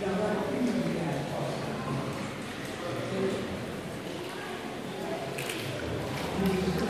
比较 Muito